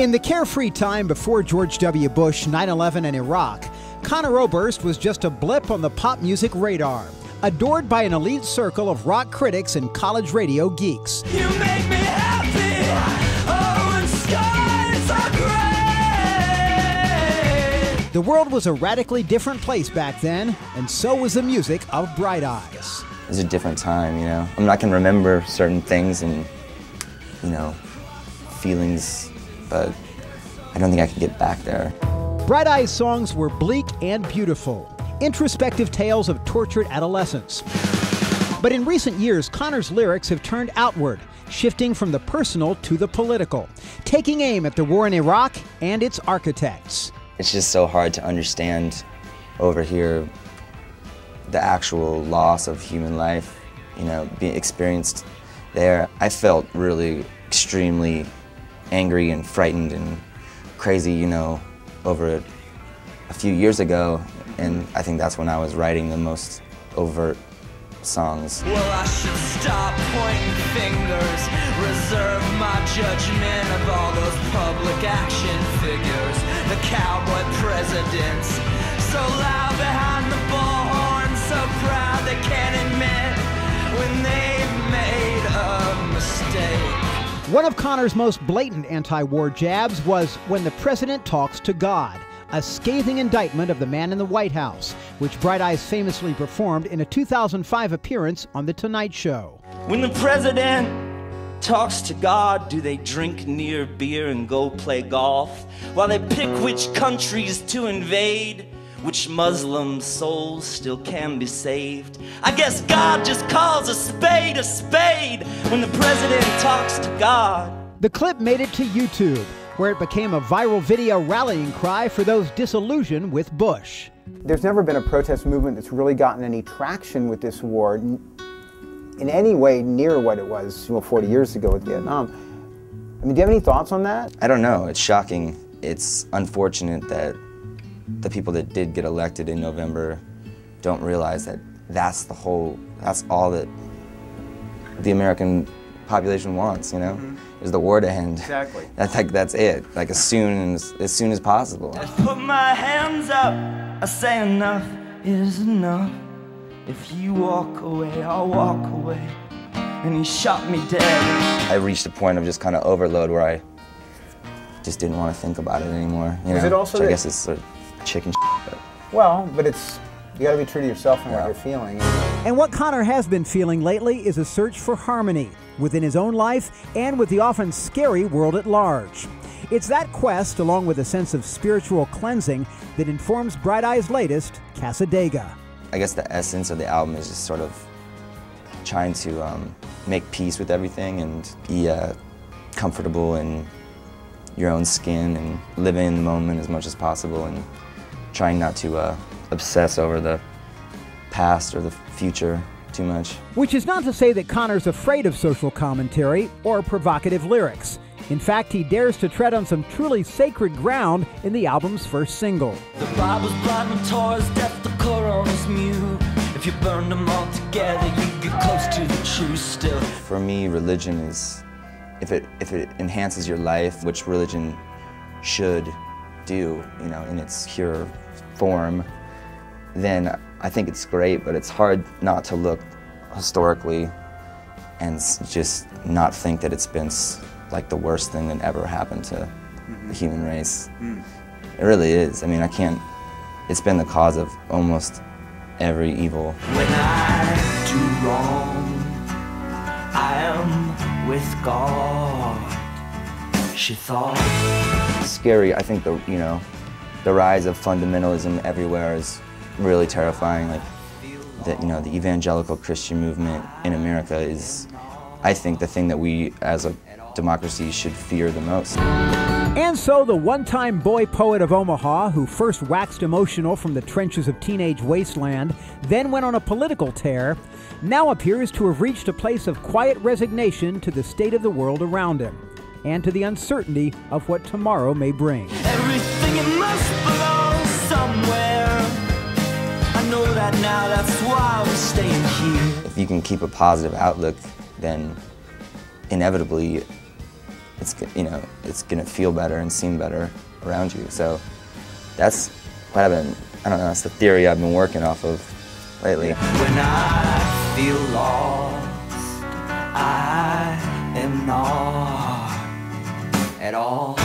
In the carefree time before George W. Bush, 9 11, and Iraq, Conor Oberst was just a blip on the pop music radar, adored by an elite circle of rock critics and college radio geeks. You make me happy. Oh, and skies are gray. The world was a radically different place back then, and so was the music of Bright Eyes. It was a different time, you know. I mean, I can remember certain things and, you know, feelings but I don't think I can get back there. Bright Eyes songs were bleak and beautiful, introspective tales of tortured adolescence. But in recent years, Conor's lyrics have turned outward, shifting from the personal to the political, taking aim at the war in Iraq and its architects. It's just so hard to understand over here the actual loss of human life, you know, being experienced there. I felt really extremely angry and frightened and crazy, you know, over a few years ago. And I think that's when I was writing the most overt songs. Well, I should stop pointing fingers, reserve my judgment of all those public action figures, the cowboy presidents, so loud One of Conor's most blatant anti war jabs was When the President Talks to God, a scathing indictment of the man in the White House, which Bright Eyes famously performed in a 2005 appearance on The Tonight Show. When the President talks to God, do they drink near beer and go play golf while they pick which countries to invade? Which Muslim souls still can be saved. I guess God just calls a spade a spade when the president talks to God. The clip made it to YouTube, where it became a viral video rallying cry for those disillusioned with Bush. There's never been a protest movement that's really gotten any traction with this war in any way near what it was you know, 40 years ago with Vietnam. I mean, do you have any thoughts on that? I don't know. It's shocking. It's unfortunate that the people that did get elected in November don't realize that that's the whole, that's all that the American population wants, you know, mm -hmm. is the war to end. Exactly. That's like that's it. Like as soon as as soon as possible. I put my hands up. I say enough is enough. If you walk away, I'll walk away. And he shot me dead. I reached a point of just kind of overload where I just didn't want to think about it anymore. You is know? it also? So I guess it's sort of chicken shit. Well, but it's you got to be true to yourself and yeah. what you're feeling. And what Conor has been feeling lately is a search for harmony within his own life and with the often scary world at large. It's that quest, along with a sense of spiritual cleansing, that informs Bright Eye's latest, Cassadaga. I guess the essence of the album is just sort of trying to um, make peace with everything and be uh, comfortable in your own skin and live in the moment as much as possible and trying not to uh, obsess over the past or the future too much. Which is not to say that Conor's afraid of social commentary or provocative lyrics. In fact, he dares to tread on some truly sacred ground in the album's first single. The Bible's blind and Torah's deaf, the Quran's mute. If you burn them all together, you get close to the truth still. For me, religion is, if it, if it enhances your life, which religion should do, you know, in its pure form, then I think it's great, but it's hard not to look historically and just not think that it's been like the worst thing that ever happened to mm -hmm. the human race. Mm. It really is. I mean, I can't, it's been the cause of almost every evil. When I do wrong, I am with God, she thought. Scary, I think the, you know, the rise of fundamentalism everywhere is really terrifying. Like that, you know, the evangelical Christian movement in America is, I think, the thing that we as a democracy should fear the most. And so the one-time boy poet of Omaha, who first waxed emotional from the trenches of teenage wasteland, then went on a political tear, now appears to have reached a place of quiet resignation to the state of the world around him and to the uncertainty of what tomorrow may bring. Everything it must belong somewhere. I know that now, that's why we're staying here. If you can keep a positive outlook, then inevitably it's you know it's gonna feel better and seem better around you. So that's what I've been. I don't know. That's the theory I've been working off of lately. When I feel lost, I am not at all.